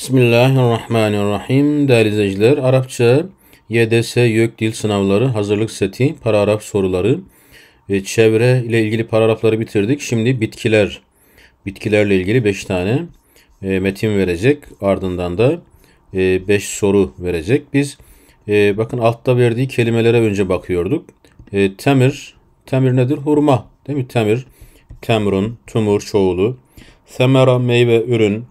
Bismillahirrahmanirrahim. Değerli izleyiciler, Arapça YDS YÖK Dil Sınavları Hazırlık Seti Paragraf Soruları ve çevre ile ilgili paragrafları bitirdik. Şimdi bitkiler, bitkilerle ilgili 5 tane e, metin verecek. Ardından da 5 e, soru verecek. Biz e, bakın altta verdiği kelimelere önce bakıyorduk. E, temir, temir nedir? Hurma, değil mi? Temir, temrun, tumur çoğulu. Semera meyve, ürün,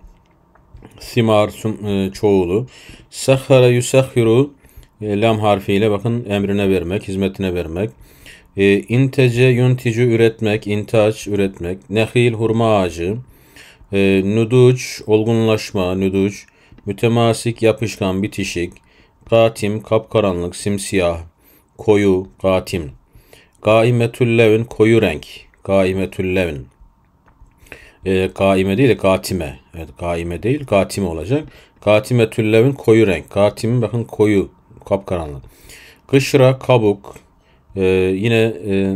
simar e, çoğulu. Sahhara yusahhiru e, lam harfiyle bakın emrine vermek, hizmetine vermek. E, intece üretmek, intaç üretmek. Nehil hurma ağacı. E, nuduc olgunlaşma, nuduc. Mütemasik yapışkan bitişik. Katim kapkaranlık, simsiyah. Koyu, katim. Gaimetül levin koyu renk. Gaimetül levin e, kaime değil de katime. Evet kaime değil katime olacak. Katime tüllevin koyu renk. Katime bakın koyu kapkaranlık. Kışra kabuk. E, yine e,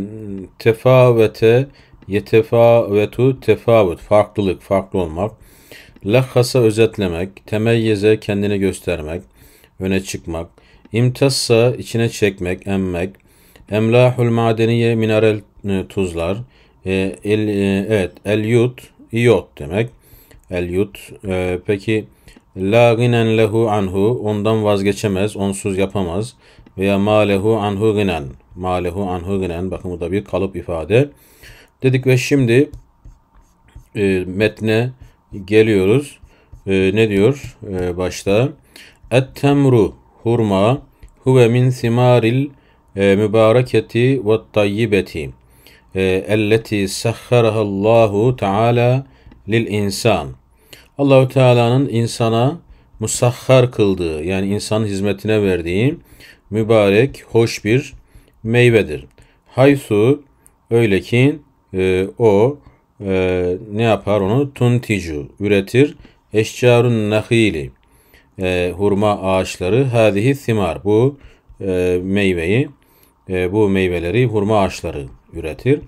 tefavete yetefavetu tefavut farklılık farklı olmak. Lahhasa özetlemek, temeyyeze kendini göstermek, öne çıkmak, imtassa içine çekmek, emmek, emlahul madeniye mineral e, tuzlar, e, el, e, evet, el yut İyot demek. El. E, peki la ginen lehu anhu ondan vazgeçemez, onsuz yapamaz. Veya malehu anhu ginen. Malehu anhu ginen. Bakın bu da bir kalıp ifade. Dedik ve şimdi e, metne geliyoruz. E, ne diyor e, başta? Et temru hurma huve min simaril e, mübareketi ve tayyibeti elleti sahharahallahu Teala lil insan. Allahu Teala'nın insana musahhar kıldığı yani insan hizmetine verdiği mübarek, hoş bir meyvedir. Haysu öyle ki e, o e, ne yapar onu? Tunticu üretir. Eşcarun nahili e, hurma ağaçları hadihi thimar bu e, meyveyi e, bu meyveleri hurma ağaçları üretir.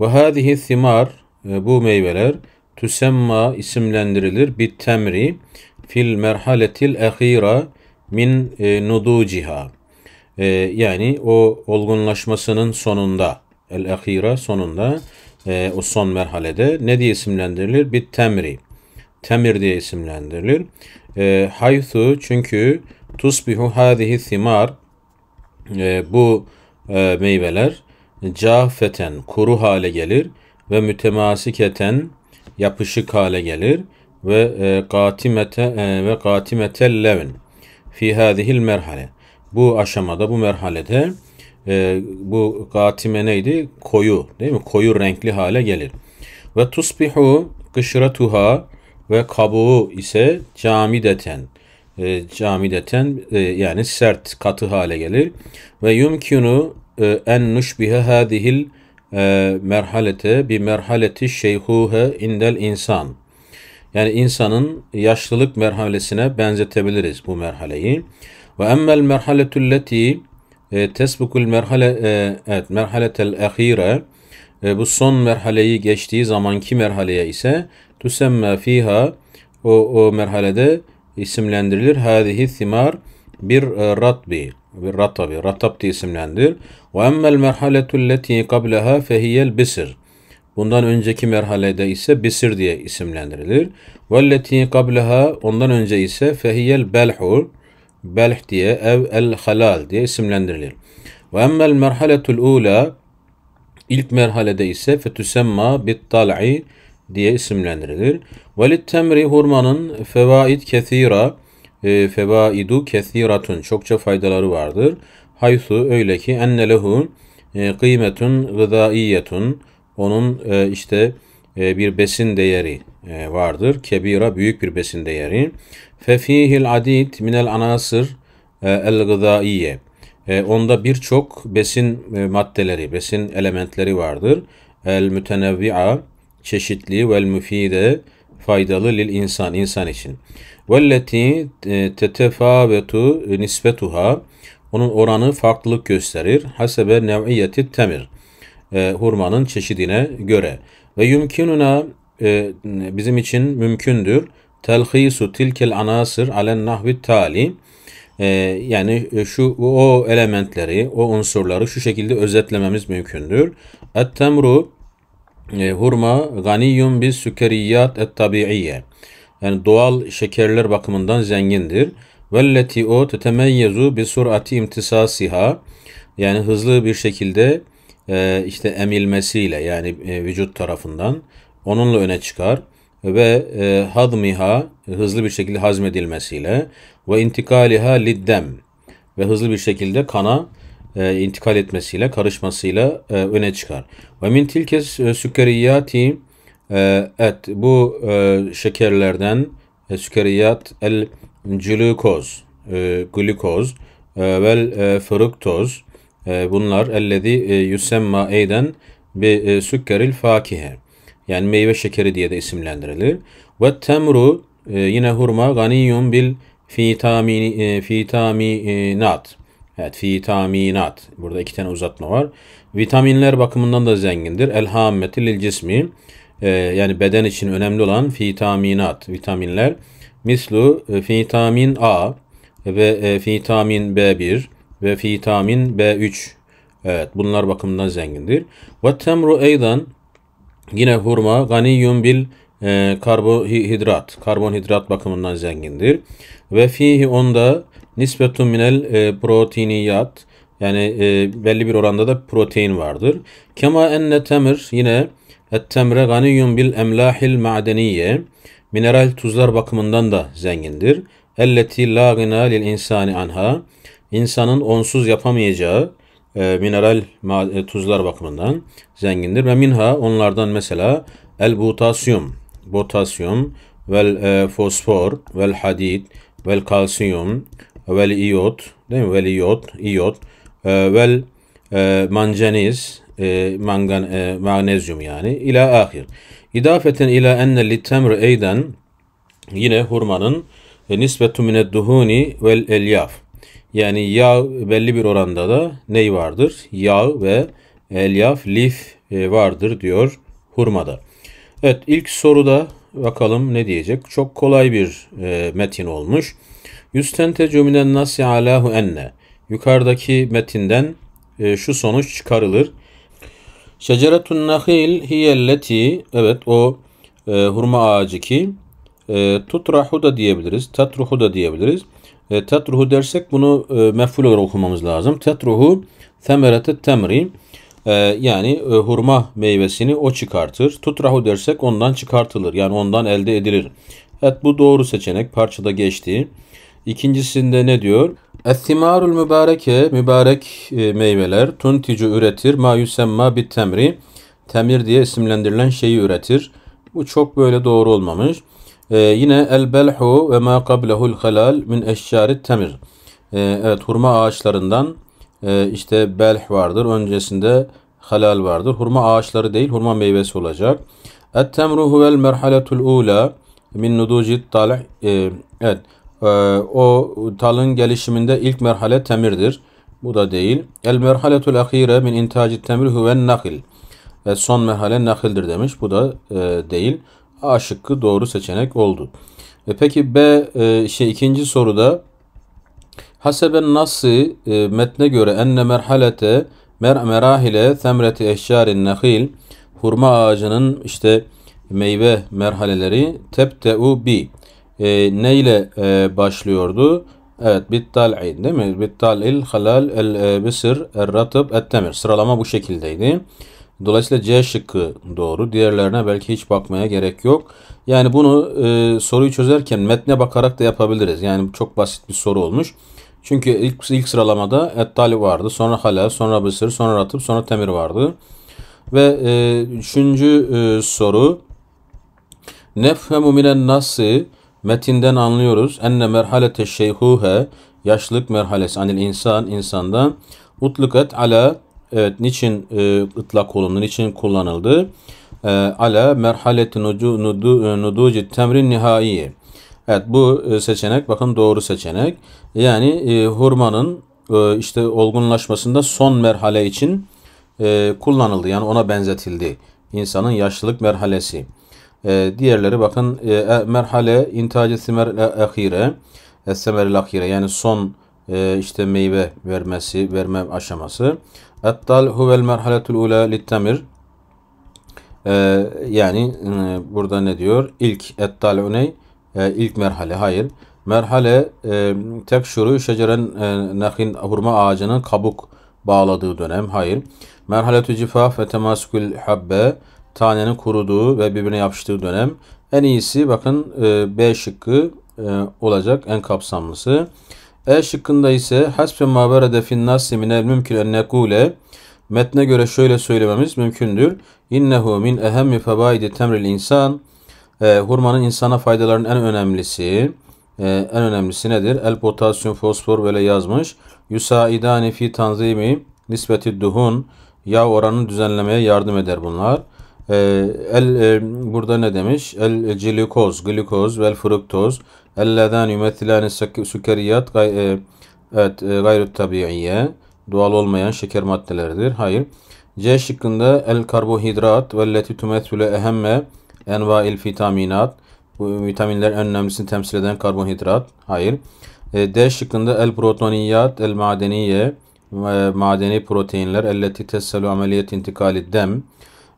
Ve hadihi thimar e, bu meyveler tüsemma isimlendirilir bit temri fil merhaletil ehira min e, nuduciha. E, yani o olgunlaşmasının sonunda el ehira sonunda e, o son merhalede ne diye isimlendirilir? Bit temri. Temir diye isimlendirilir. E, haythu çünkü tusbihu hadihi thimar e, bu meyveler cafeten kuru hale gelir ve mütemasiketen yapışık hale gelir ve e, katimete e, ve katimetel levn fi hadihil merhale. Bu aşamada bu merhalede e, bu katime neydi? Koyu değil mi? Koyu renkli hale gelir. Ve tusbihu kışratuha ve kabuğu ise camideten e, camideten e, yani sert katı hale gelir ve yumkinu en nuşbihe hadihil e, merhalete bi merhaleti şeyhuhe indel insan. Yani insanın yaşlılık merhalesine benzetebiliriz bu merhaleyi. Ve emmel merhaletulleti e, tesbukul merhale e, evet merhaletel ahire e, bu son merhaleyi geçtiği zamanki merhaleye ise tusemme fiha o, o merhalede isimlendirilir. Hadihi thimar bir e, ratbi bir ratabi ratab diye isimlendir. Ve emmel merhaletu leti qablaha fehiyel bisir. Bundan önceki merhalede ise bisir diye isimlendirilir. Velleti qablaha ondan önce ise fehiyel belhu belh diye ev el halal diye isimlendirilir. Ve emmel merhaletul ula ilk merhalede ise fetüsemma bit tal'i diye isimlendirilir. Velit temri hurmanın fevaid kethira e, fevaidu kethiratun çokça faydaları vardır. Haysu öyle ki enne lehu e, kıymetun gıdaiyetun onun e, işte e, bir besin değeri e, vardır. Kebira büyük bir besin değeri. Fefihil adid minel anasır e, el gıdaiye. E, onda birçok besin e, maddeleri, besin elementleri vardır. El mütenevvi'a çeşitli vel müfide faydalı lil insan insan için. Velleti e, tetefavetu nisbetuha onun oranı farklılık gösterir. Hasebe nev'iyeti temir. E, hurmanın çeşidine göre. Ve yumkinuna e, bizim için mümkündür. telhisu tilkel anasır alen nahvi tali. Ee, yani şu o elementleri, o unsurları şu şekilde özetlememiz mümkündür. Et-temru e, hurma ganiyun bis sükeriyat et tabiiye. Yani doğal şekerler bakımından zengindir. Velleti o tetemeyyezu bi surati imtisasiha. Yani hızlı bir şekilde e, işte emilmesiyle yani e, vücut tarafından onunla öne çıkar ve e, hadmiha hızlı bir şekilde hazmedilmesiyle ve intikaliha liddem ve hızlı bir şekilde kana e, intikal etmesiyle, karışmasıyla e, öne çıkar. Ve min tilkes e, sükeriyati e, et bu e, şekerlerden e, sükeriyat el glukoz e, glikoz e, vel fruktoz bunlar ellezi yusemma eyden bi sükkeril fakihe yani meyve şekeri diye de isimlendirilir. Ve temru yine hurma ganiyun bil fitamini fitaminat Evet vitaminat. Burada iki tane uzatma var. Vitaminler bakımından da zengindir. Elhammeti lil cismi. Ee, yani beden için önemli olan vitaminat, vitaminler. Mislu e, vitamin A ve e, vitamin B1 ve vitamin B3. Evet bunlar bakımından zengindir. Ve temru eydan yine hurma ganiyun bil e, karbohidrat. Karbonhidrat bakımından zengindir. Ve fihi onda Nispetun minel e, proteiniyat yani e, belli bir oranda da protein vardır. Kema enne temir yine et temre ganiyun bil emlahil ma'deniye mineral tuzlar bakımından da zengindir. Elleti la gına lil insani anha insanın onsuz yapamayacağı e, mineral e, tuzlar bakımından zengindir ve minha onlardan mesela el butasyum, potasyum vel e, fosfor vel hadid vel kalsiyum vel iyot değil mi? Vel iyot, iyot e, vel e, manganiz e, mangan, e, magnezyum yani ila ahir. İdafeten ila enne litemr eyden yine hurmanın e, nisbetu mined duhuni vel elyaf. Yani yağ belli bir oranda da ney vardır? Yağ ve elyaf, lif e, vardır diyor hurmada. Evet ilk soruda bakalım ne diyecek. Çok kolay bir e, metin olmuş. Yüstentecu minen nasi alahu enne. Yukarıdaki metinden e, şu sonuç çıkarılır. Şeceretun nahil hiyelleti evet o e, hurma ağacı ki e, tutrahu da diyebiliriz. Tatruhu da diyebiliriz. E, tatruhu dersek bunu e, mef'ul olarak okumamız lazım. Tatruhu temerete temri e, yani e, hurma meyvesini o çıkartır. Tutrahu dersek ondan çıkartılır. Yani ondan elde edilir. Evet bu doğru seçenek. Parçada geçti. İkincisinde ne diyor? Ethimarul mübareke, mübarek e, meyveler, tunticu üretir, ma yusemma bit temri, temir diye isimlendirilen şeyi üretir. Bu çok böyle doğru olmamış. Ee, yine el belhu ve ma qablehul halal min eşşarit temir. Ee, evet hurma ağaçlarından e, işte belh vardır. Öncesinde halal vardır. Hurma ağaçları değil hurma meyvesi olacak. Et temru huvel merhaletul ula min nuducit talih. Ee, evet o talın gelişiminde ilk merhale temirdir. Bu da değil. El merhaletul ahire min intacit temir huven nakil. E, son merhale nakildir demiş. Bu da e, değil. A şıkkı doğru seçenek oldu. E, peki B e, şey ikinci soruda Haseben nası e, metne göre enne merhalete mer merahile temreti eşyarin nahil hurma ağacının işte meyve merhaleleri tebte'u bi e, neyle e, başlıyordu? Evet, bittal'i değil mi? Bittal'il halal el e, bisir el ratıp et temir. Sıralama bu şekildeydi. Dolayısıyla C şıkkı doğru. Diğerlerine belki hiç bakmaya gerek yok. Yani bunu e, soruyu çözerken metne bakarak da yapabiliriz. Yani çok basit bir soru olmuş. Çünkü ilk, ilk sıralamada ettali vardı. Sonra halal, sonra bisir, sonra ratıp, sonra temir vardı. Ve e, üçüncü e, soru nefhemu minen nası Metinden anlıyoruz. Enne merhalete şeyhuhe yaşlılık merhalesi anil insan insandan utlukat ala evet niçin e, ıtlak olundu, niçin kullanıldı? E, ala merhaleti nudu, nudu, e, nuduci temrin nihaiye. Evet bu e, seçenek bakın doğru seçenek. Yani e, hurmanın e, işte olgunlaşmasında son merhale için e, kullanıldı. Yani ona benzetildi. İnsanın yaşlılık merhalesi. E, diğerleri bakın e, e, merhale intaci simer ahire semer ahire yani son e, işte meyve vermesi verme aşaması. Ettal huvel merhaletul ula littemir e, yani e, burada ne diyor? İlk ettal uney e, ilk merhale hayır. Merhale e, tek şuru şeceren e, nahin hurma ağacının kabuk bağladığı dönem. Hayır. Merhaletü cifaf ve temasükül habbe tanenin kuruduğu ve birbirine yapıştığı dönem. En iyisi bakın e, B şıkkı e, olacak en kapsamlısı. E şıkkında ise hasbe ma berede fin nasi minel mümkün en nekule metne göre şöyle söylememiz mümkündür. İnnehu min ehemmi fevaidi temril insan e, hurmanın insana faydalarının en önemlisi e, en önemlisi nedir? El potasyum fosfor böyle yazmış. Yusaidani fi tanzimi nispeti duhun yağ oranını düzenlemeye yardım eder bunlar. E, el e, burada ne demiş? El glikoz, glikoz vel fruktoz ellezan yumethilani sukeriyat gay, e, evet, e, gayrı tabiiye doğal olmayan şeker maddeleridir. Hayır. C şıkkında el karbohidrat ve leti tumethüle ehemme envail vitaminat. Bu vitaminler en önemlisini temsil eden karbonhidrat. Hayır. E, D şıkkında el protoniyat, el madeniye, e, madeni proteinler, elleti tesselu ameliyet intikali dem.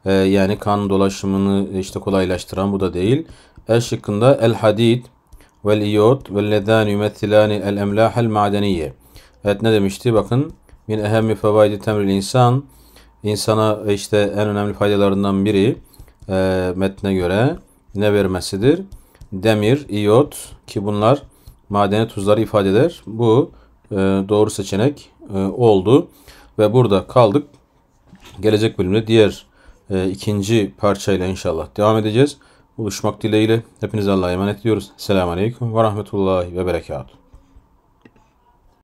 E, yani kan dolaşımını işte kolaylaştıran bu da değil. E şıkkında el hadid, vel iyot, vel ledan yumethilani el emlahel madeniye. Evet ne demişti? Bakın min ehemmi fevaidi temril insan insana işte en önemli faydalarından biri e, metne göre ne vermesidir? Demir, iyot ki bunlar madeni tuzları ifade eder. Bu e, doğru seçenek e, oldu ve burada kaldık. Gelecek bölümde diğer e, ikinci parçayla inşallah devam edeceğiz. Buluşmak dileğiyle hepinize Allah'a emanet ediyoruz. Selamun Aleyküm ve Rahmetullahi ve Berekatuhu.